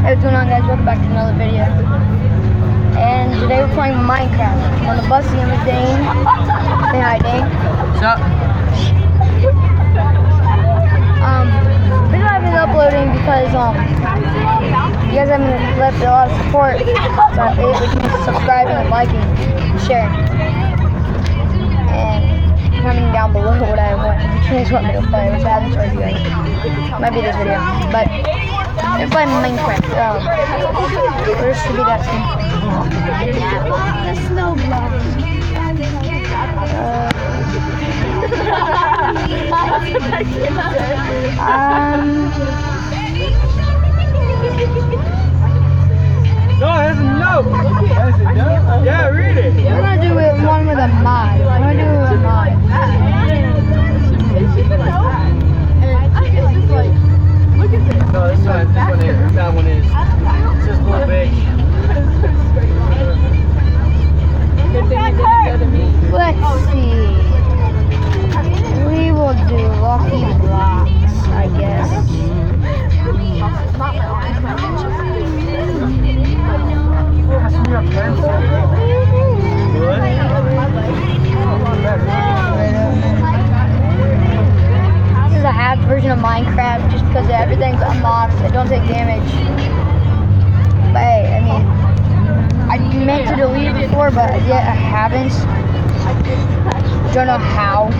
Hey, what's going on guys? Welcome back to another video. And today we're playing Minecraft. I'm on the bus again with Dane. Say hi, Dane. What's up? Um, video I've been uploading because um, you guys haven't left a lot of support. So it would mean subscribing and liking and sharing. And commenting down below what I want. Which you guys want me to play, which I haven't showed you guys. Might be this video. But playing Minecraft. Um, where should be that? The snow block. Um, No, that's a no. That's a no. Yeah, read it. we're gonna do it one with a mod. We're gonna do it with a mod. No, this one, this one is. That one is. It's just a little big. Let's see. We will do lucky blocks, I guess. This is a half version of Minecraft just because everything's unlocked. It don't take damage. But hey, I mean, I meant to delete it before, but yet I haven't. Don't know how.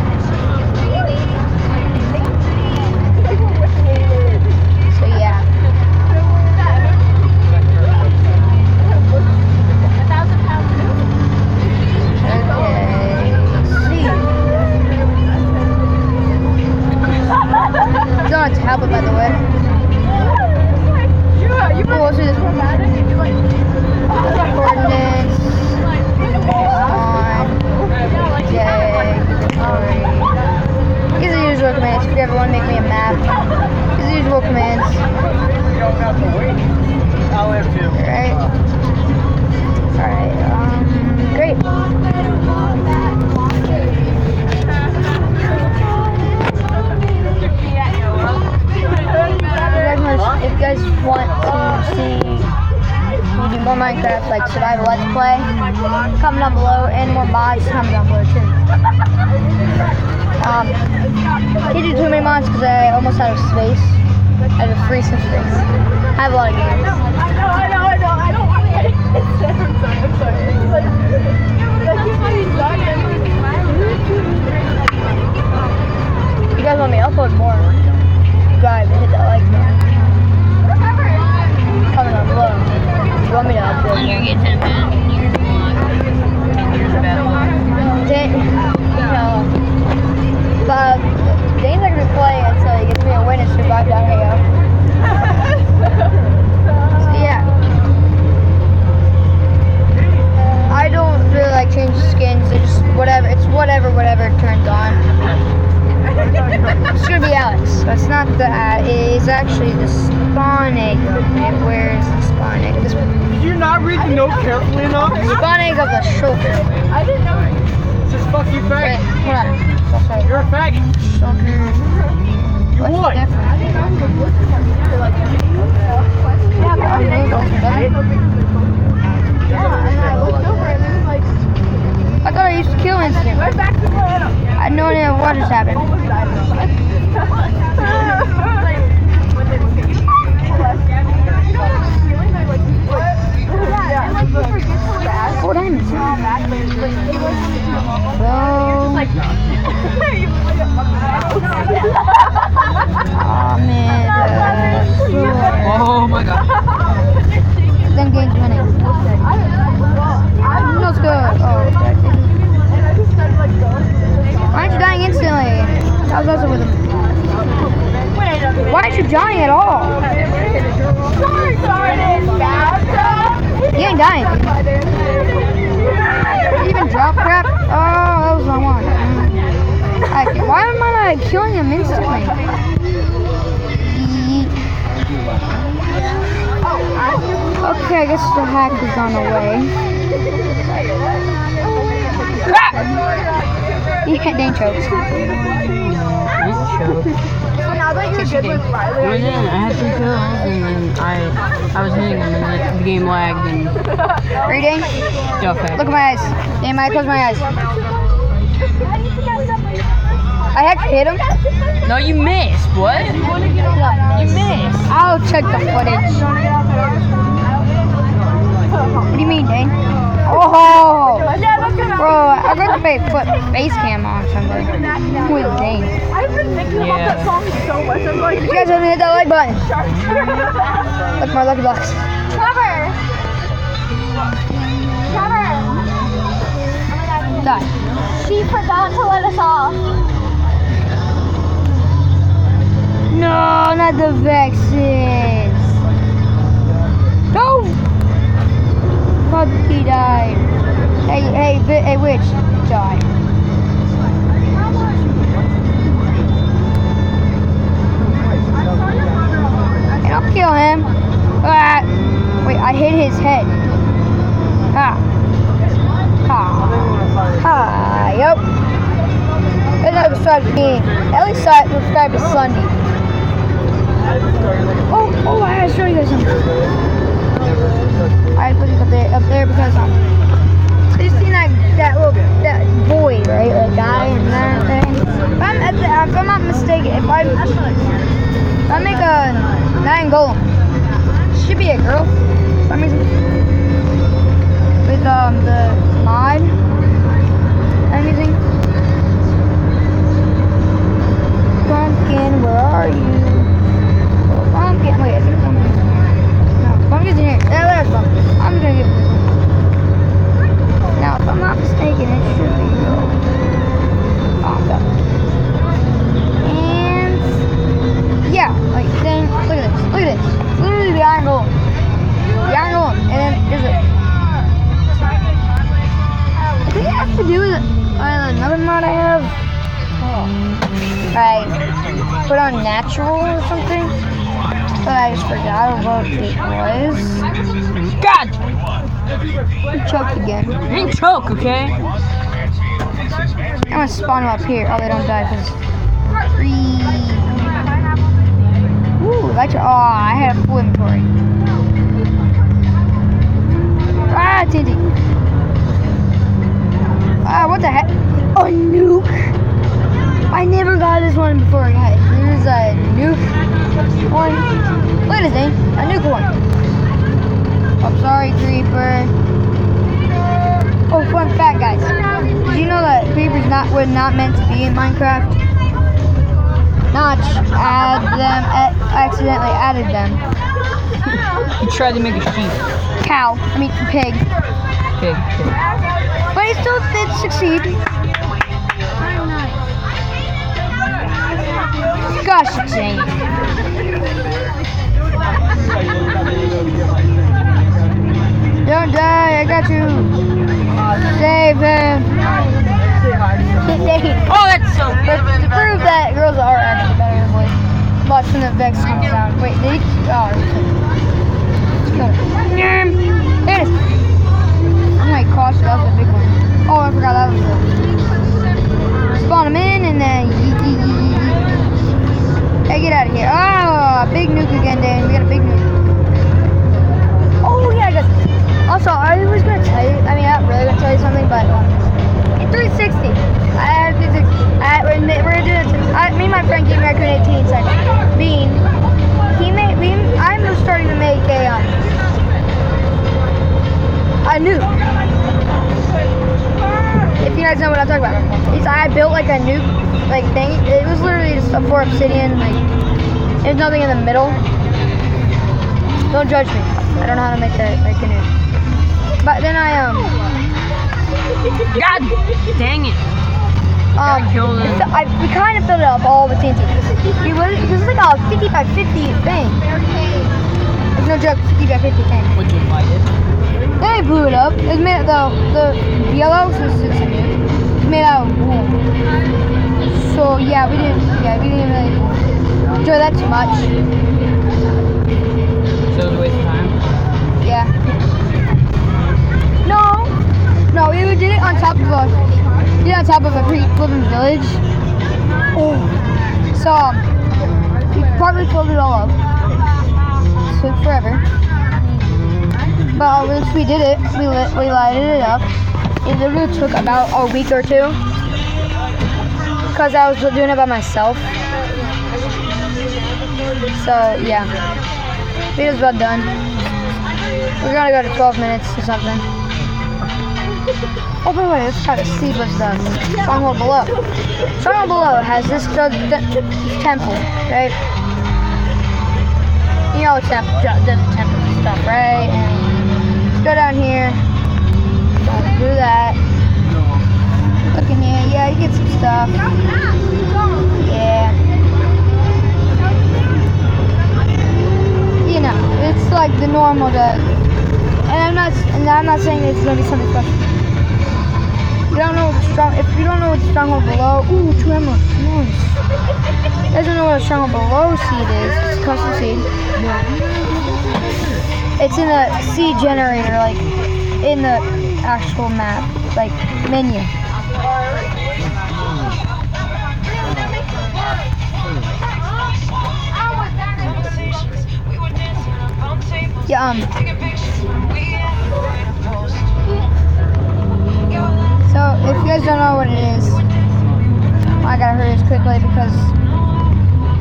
So yeah. Okay. See. It's on a tablet, by the way. Oh, what's this? Coordinates. On. J. Inventory. These are the usual commands. If you ever want to make me a map, the usual commands. Alright. Alright, um, great. If you guys want, if you guys want to see me do more Minecraft, like survival let's play, comment down below, and more mods, comment down below too. I almost out of space. I have a free some space. I have a lot of games. If you guys want me to upload more, subscribe and hit that like button. Comment down below. You want me to upload more. get 10 minutes years long. 10 years of battle. Dan, no. But Dane's not gonna play until he gets me a win and survive down here. So yeah. I don't really like changing skins. It's just whatever. It's whatever, whatever turns on. It's gonna be Alex. That's not the ad. It is actually the spawn egg. And where is the spawn egg? This Did you not read the note carefully enough? spawn egg of the shulker. It says fuck you Wait, faggot. hold on. That's right. You're a faggot. Shulker. You What's what? different? I thought I used to kill instantly. I had no idea what just happened. I not killing him instantly? Okay, I guess the hack has gone away. Yeah, Dane chokes. choke. Now that you're good with Riley, I had three kills, and then I I was hitting him, and then the game lagged, and reading. stuff Look at my eyes. Damn, I close my eyes. I actually hit him. No, you missed. What? You missed. I'll check the footage. What do you mean, Dane? Oh, bro, I got the face, put face cam on somebody. Who is Dane? I've been thinking about that song so much. I'm like, You guys haven't hit that like button. Look, my lucky box. Trevor! Trevor! Die. She forgot to let us off. The vaccines. No. Puppy died. Hey, hey, hey, witch, die. And I'll kill him. Ah. Wait, I hit his head. Ha. Ha. Ha. Yep. And subscribe to me. At least I subscribe to Sunday. Oh, oh, I gotta show you guys something. I put it up there, up there because um, you seen that that little that boy, right? That guy and that thing. If I'm, if I'm not mistaken, if I if I make a nine golem, should be a girl. For some reason. With um the mod I put on natural or something. But I just forgot what it was. God, I choked again. you didn't choke, okay? I'm gonna spawn them up here. Oh, they don't die because three. Ooh, that's oh, I had a full inventory. Ah, TNT. Ah, what the heck? A nuke. I never got this one before, guys. There's a nuke one. Look at this thing. A nuke one. I'm sorry, creeper. Oh, fun fact, guys. Did you know that creepers not were not meant to be in Minecraft? Notch add them, accidentally added them. You tried to make a sheep. Cow, I mean pig, Pig, pig. but he still did succeed. Gosh dang. Don't die, I got you. Save him. Oh, that's so But to prove that girls are actually better than boys, watch when the Vex comes down. Wait, he? Oh, let's kill it. There it is. Oh my gosh, that was a big one. Oh, I forgot that was it. Spawn him in and then yeet, yeet, yeet, Get out of here. Oh, big nuke again, Dan. We got a big nuke. Oh, yeah, I got Also, I was going to tell you, I mean, I'm really to tell you something, but in 360, I had 360. I, we're, we're gonna do. I, me and my friend Game Raccoon 18 said, Bean, he made, we, I'm starting to make a, um, a nuke. If you guys know what I'm talking about. It's, I built like a nuke, like thing. It was literally just a four obsidian, like, there's nothing in the middle. Don't judge me. I don't know how to make a, make a nuke. But then I, um, God dang it. Um, Gotta kill them. so I, we kind of filled it up all with TNT. It was, it was like a 50 by 50 thing. It's no joke, 50 by 50 thing. Would you like it? Then I blew it up. It was made the the yellow so it's made out of wool. Yeah, we didn't yeah we didn't really enjoy that too much. So it was a waste of time. Yeah. No, no, we did it on top of a did it on top of a pre living village. Oh, So um, we partly filled it all up. Took forever. But once we did it, we lit, we lighted it up. It literally took about a week or two because I was doing it by myself. So yeah, video's about done. We're gonna go to 12 minutes or something. Oh, by the way, let's try to see what's the stronghold below. Stronghold below has this temple, right? You know, temple, the temple stuff, right? And go down here. Don't do that. In here. Yeah, you get some stuff. Yeah. You know, it's like the normal to. And I'm not, and I'm not saying it's gonna be something special. You don't know what strong. If you don't know what stronghold below, ooh, two emeralds, nice. Doesn't know what a stronghold below seed is. It's custom seed. It's in the seed generator, like in the actual map, like menu. Yeah, um. So if you guys don't know what it is, I gotta hurry this quickly because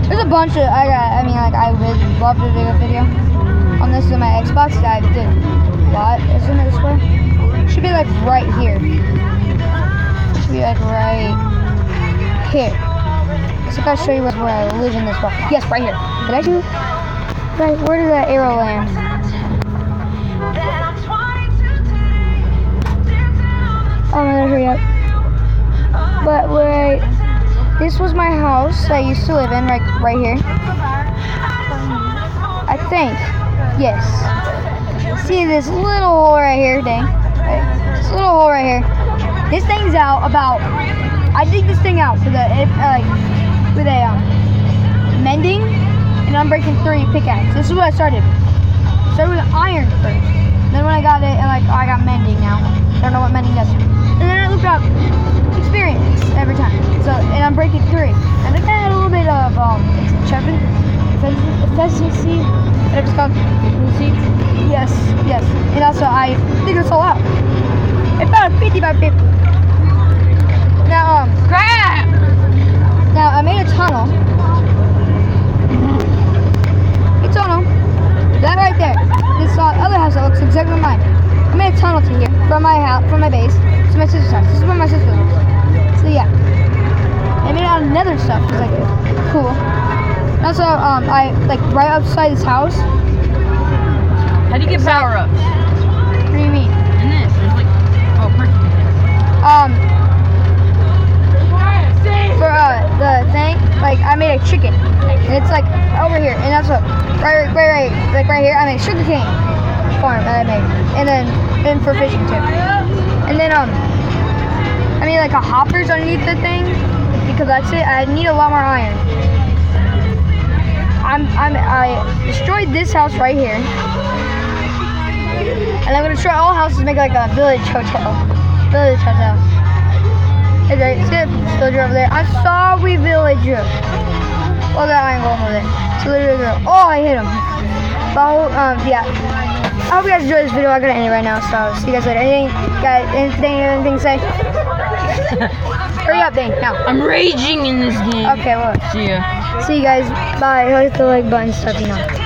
there's a bunch of I got. I mean, like I would love to do a video on this on my Xbox. that I did a lot. Isn't it this way? Should be like right here. Should be like right here. So I gotta show you where I live in this block. Yes, right here. Did I do? Right. Where did that arrow land? This was my house I used to live in, right, right here. I think, yes. See this little hole right here, dang. This little hole right here. This thing's out about. I dig this thing out with a if, uh, like with a um, mending and unbreaking three pickaxe. This is what I started. Started with iron first. Then when I got it, like I got mending now. I don't know what mending does. And then I looked up experience every time. So and unbreaking three. And I had a little bit of um chevin, efficiency, whatever it's called. Efficiency. Yes, yes. And also I figured this all out. It's about a 50 by 50. Now um crap. Now I made a tunnel. A tunnel. That right there. This uh, other house that looks exactly like mine. I made a tunnel to here from my house, from my base sister's house. This is where my sister lives. So yeah, I made out of nether stuff. It's like cool. And also, um, I like right outside this house. How do you get power ups? What do you mean? In this, there's like, oh, perfect. Um, for uh the thing, like I made a chicken, and it's like over here, and that's what right, right, right, right, like right here. I made a sugar cane farm that I made, and then and for fishing too. And then um, I made like a hoppers underneath the thing because that's it. I need a lot more iron. I'm I'm I destroyed this house right here. And I'm gonna try all houses make like a village hotel. Village hotel. See that villager over there? I saw we villager. Oh, that iron golem over there. So literally, oh, I hit him. But, um, yeah. I hope you guys enjoyed this video. I gotta end it right now, so see you guys later. Anything, guys, anything, anything to say? Hurry up, Dane, now. I'm raging in this game. Okay, well, See ya. see you guys. Bye. Hit the like button stuff, you know.